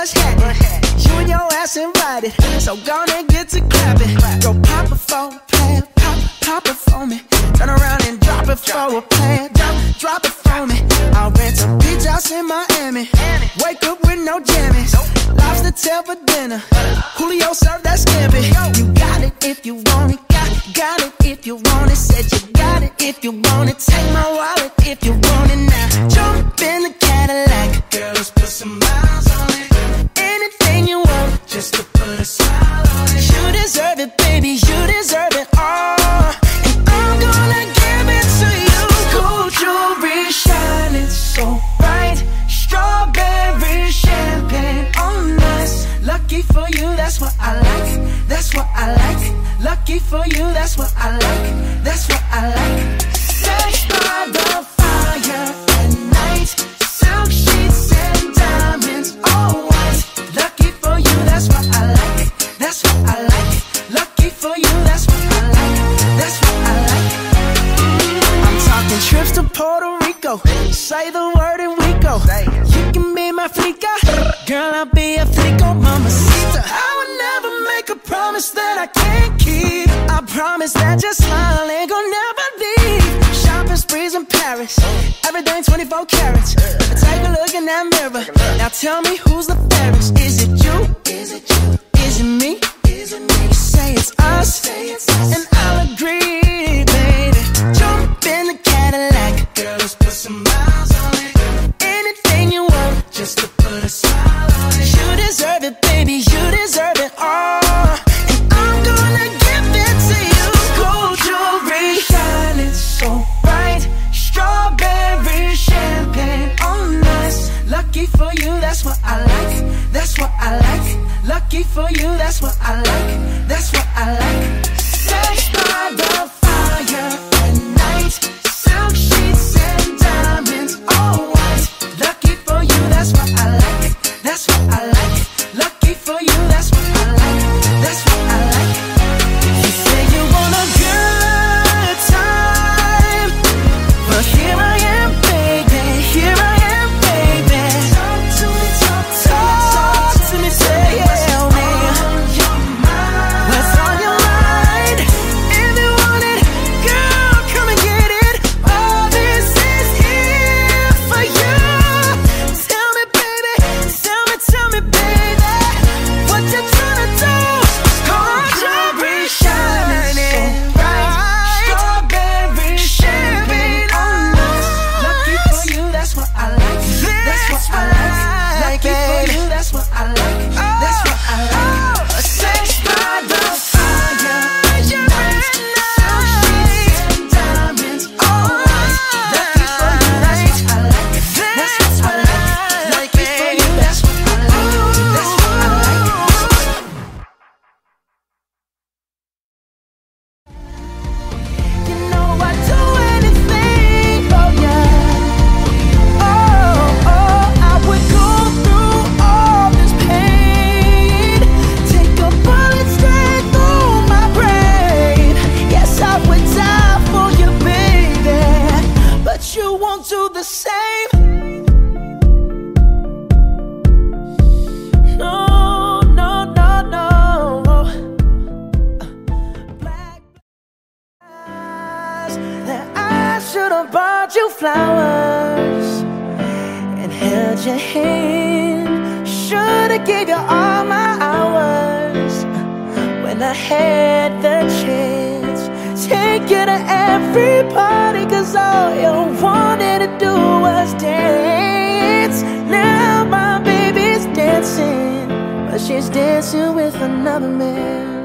what's happening. You and your ass invited, so gonna get to clapping. Go pop a plan, pop, pop it for me. Turn around and drop it for a plan, drop, drop it for me. I'll rent a beach house in Miami. Wake up with no jammies. Lobster tail for dinner. Julio served that scampi. You got it if you want it. Got, got it if you want it. Said you got it if you want it. Take my wallet You deserve it, baby. You deserve it all. And I'm gonna give it to you. Gold jewelry shining so bright. Strawberry champagne oh, on us. Lucky for you, that's what I like. That's what I like. Lucky for you, that's what I like. That's what I like. Rico. Say the word and we go. You can be my fleeka. Girl, I'll be a fleeko, mamacita. I would never make a promise that I can't keep. I promise that your smile ain't gonna never leave. Shopping sprees in Paris. Everything 24 carats. Take a look in that mirror. Now tell me who's the fairest. Is it you? Is it you? Is it me? For you, that's what I like. That's what I like. Lucky for you, that's what I like. That's what I like. The same. No, no, no, no. Black that I should have bought you flowers and held your hand. Should have gave you all my hours when I had the chance. Take you to every party, cause all you wanted to do was dance. Now my baby's dancing, but she's dancing with another man.